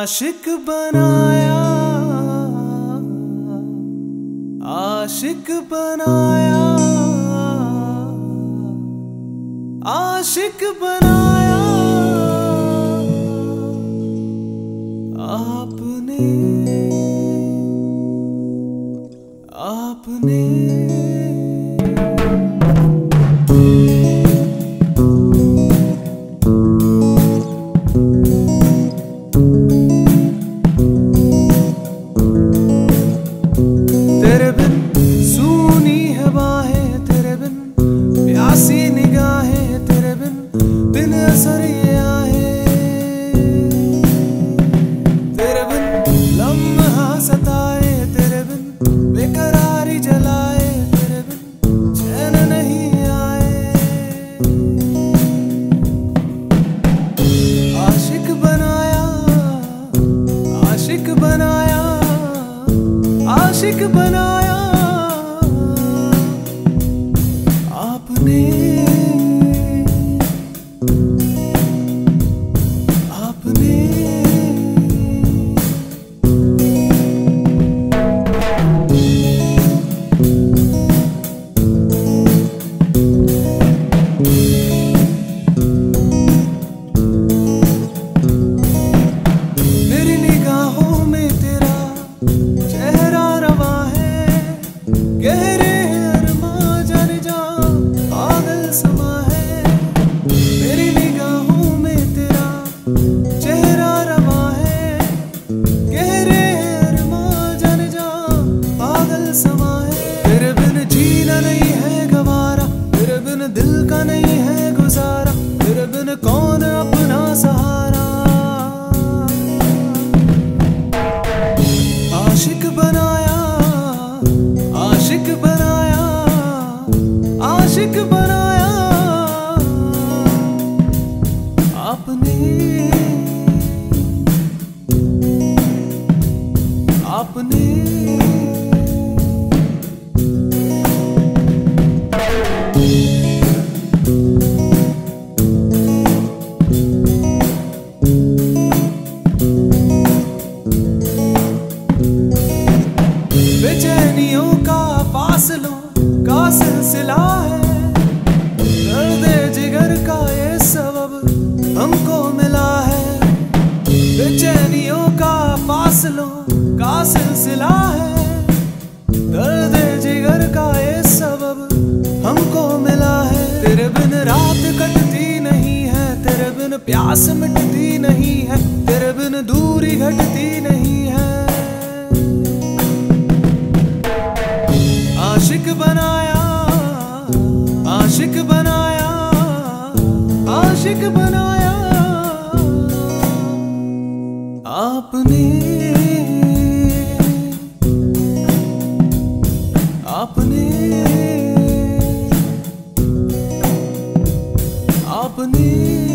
आशिक बनाया। आशिक बनाया। आशिक बनाया। आपने आपने तेरे बिन सूनी है बाहें तेरे बिन, प्यासी निगाहें तेरे बिन बिन असर ये आहे। तेरे बिन लम्हा सताए, तेरे बिन बेकरारी जलाए, तेरे बिन चैन नहीं आए। आशिक बनाया आशिक बनाया आशिक बनाया। आशिक बनाया आशिक बनाया आशिक बनाया। आपने आपने। बेचैनियों सिलसिला है। दर्द जिगर का ये सबब हमको मिला है। बेचैनियों का फासलों का सिलसिला है। दर्द जिगर का ये सबब हमको मिला है। तेरे बिन रात कटती नहीं है, तेरे बिन प्यास मिटती आपने